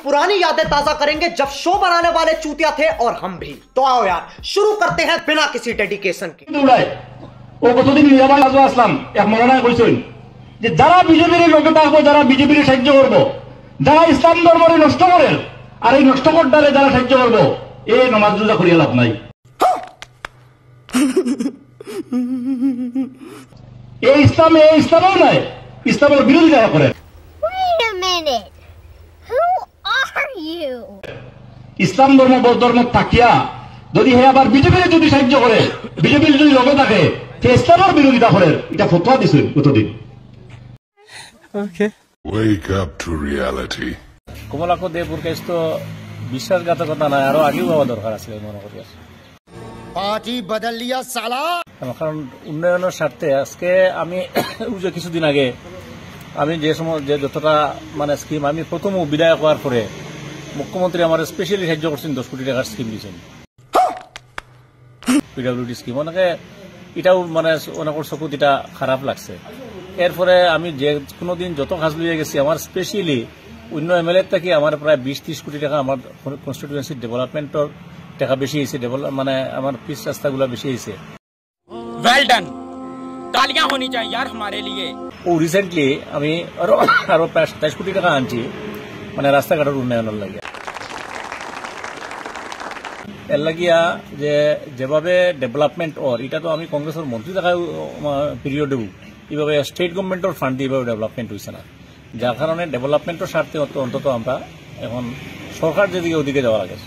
पुरानी यादें ताजा करेंगे जब शो बनाने वाले चूतिया थे और हम भी तो आओ यार शुरू करते हैं बिना किसी डेडिकेशन के দৌড়ায় ও কতদিন নিরাপদ আজও আসলাম এক মরণায় কইছেন যে যারা বিজেপির লোকে থাকবো যারা বিজেপির সাহায্য করবো যারা ইসলাম ধর্মরে নষ্ট করে আর এই নষ্ট করতারে যারা সাহায্য করবো এ নমাজ রোজা করিয়া লাভ নাই এই ইসলাম এই ইসলামও নাই ইসলামের বিরোধিতা করে Wait a minute. ইসলাম ধর্ম বৌদ্ধ ধর্ম থাকিয়া যদি হে আবার বিজেপির যদি সাহায্য করে বিজেপির যদি লগে থাকে ইসলামের বিরোধিতা করে এটা ফতোয়া দিছিল কতদিন ওকে ওয়েক কমলাক্ষ দেবপুর কেস তো বিশ্বাসঘাতকতা নাই আরও আগেও হওয়া দরকার আছে মনে করি আছে। কারণ উন্নয়নের স্বার্থে আজকে আমি যে কিছুদিন আগে আমি যে সময় যে যতটা মানে স্কিম আমি প্রথম বিদায় করার পরে মুখ্যমন্ত্রী আমার স্পেশালি সাহায্য করছেন দশ কোটি টাকার স্কিম দিয়েছেন। পিডাব্লিউডি স্কিম অনেকে এটাও মানে অনেকের চকুত এটা খারাপ লাগছে। এরপরে আমি যে কোনো দিন যত কাজ লইয়া গেছি আমার স্পেশালি অন্য এম এল এর থেকে আমার প্রায় বিশ ত্রিশ কোটি টাকা আমার কনস্টিটুয়েন্সির ডেভেলপমেন্টর টাকা বেশি হয়েছে ডেভেলপ মানে আমার পিস রাস্তাগুলো বেশি হয়েছে। ওয়েল ডান হনি চাই ইয়ার লিয়ে। ও রিসেন্টলি আমি আরও আরও সাতাইশ কোটি টাকা আনছি। মানে রাস্তাঘাটের উন্নয়নের লাগে এর লাগিয়া যে যেভাবে ডেভেলপমেন্ট ওর এটা তো আমি কংগ্রেসের মন্ত্রী থাকা পিরিয়ডেও এইভাবে স্টেট গভর্নমেন্টের ফান্ড দিয়ে এইভাবে ডেভেলপমেন্ট হয়েছে না। যার কারণে ডেভেলপমেন্টের স্বার্থে অন্তত আমরা এখন সরকার যেদিকে ওদিকে যাওয়া লাগে